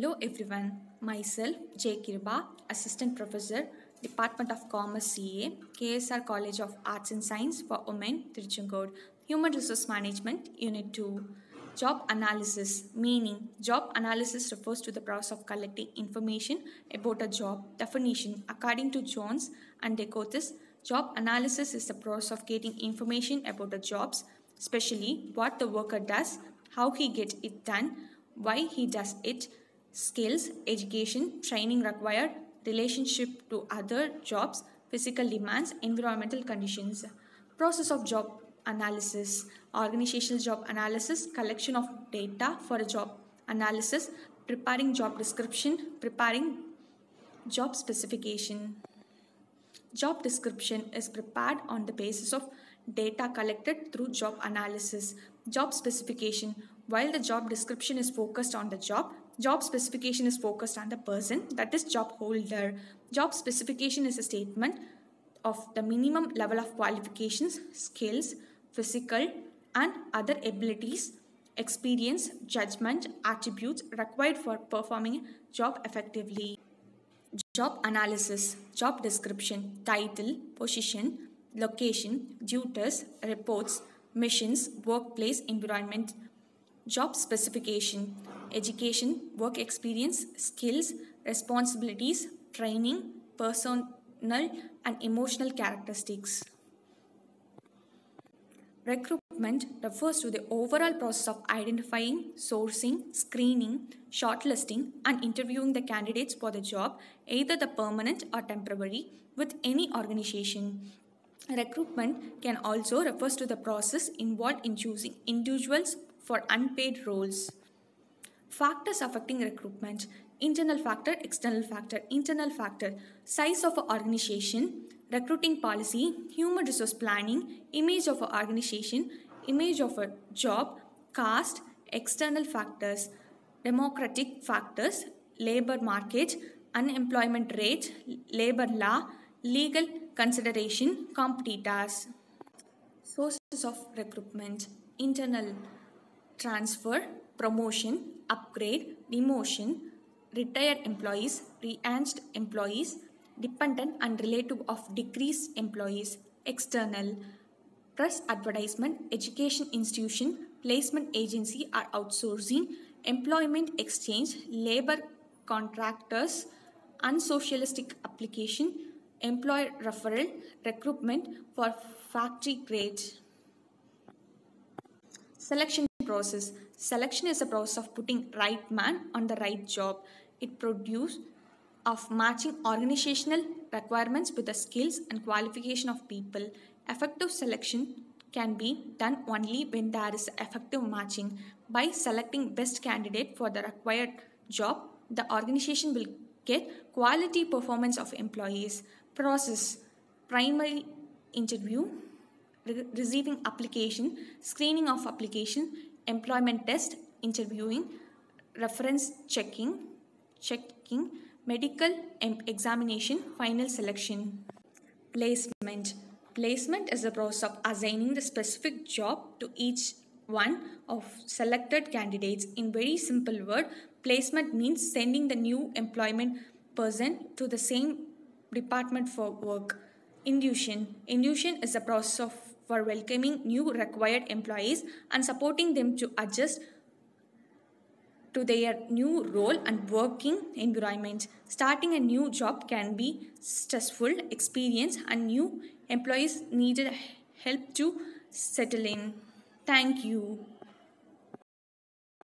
Hello everyone, myself J. Kiruba, Assistant Professor, Department of Commerce CA, KSR College of Arts and Science for Women, Tiruchengode, Human Resource Management, Unit 2. Job analysis, meaning job analysis refers to the process of collecting information about a job. Definition, according to Jones and DeCotiis, job analysis is the process of getting information about the jobs, especially what the worker does, how he gets it done, why he does it, skills, education, training required, relationship to other jobs, physical demands, environmental conditions. Process of job analysis, organizational job analysis, collection of data for a job analysis, preparing job description, preparing job specification. Job description is prepared on the basis of data collected through job analysis. Job specification, while the job description is focused on the job, job specification is focused on the person, that is job holder. Job specification is a statement of the minimum level of qualifications, skills, physical and other abilities, experience, judgment, attributes required for performing job effectively. Job analysis, job description, title, position, location, duties, reports, missions, workplace environment. Job specification, education, work experience, skills, responsibilities, training, personal and emotional characteristics. Recruitment refers to the overall process of identifying, sourcing, screening, shortlisting, and interviewing the candidates for the job, either the permanent or temporary, with any organization. Recruitment can also refer to the process involved in choosing individuals for unpaid roles. Factors affecting recruitment internal factor, external factor, internal factor, size of an organization, recruiting policy, human resource planning, image of an organization, image of a job, caste, external factors, democratic factors, labor market, unemployment rate, labor law, legal consideration, competitors. Sources of recruitment internal transfer, promotion, upgrade, demotion, retired employees, re-enhanced employees, dependent and relative of decreased employees, external, press advertisement, education institution, placement agency are outsourcing, employment exchange, labor contractors, unsocialistic application, employer referral, recruitment for factory grades. Selection process. Selection is a process of putting right man on the right job. It produces of matching organizational requirements with the skills and qualification of people. Effective selection can be done only when there is effective matching. By selecting best candidate for the required job, the organization will get quality performance of employees. Process primary interview, re receiving application, screening of application, employment test, interviewing, reference checking, checking, medical examination, final selection. Placement. Placement is the process of assigning the specific job to each one of selected candidates. In very simple word, placement means sending the new employment person to the same department for work. Induction. Induction is the process of for welcoming new required employees and supporting them to adjust to their new role and working environment. Starting a new job can be stressful experience and new employees needed help to settle in. Thank you.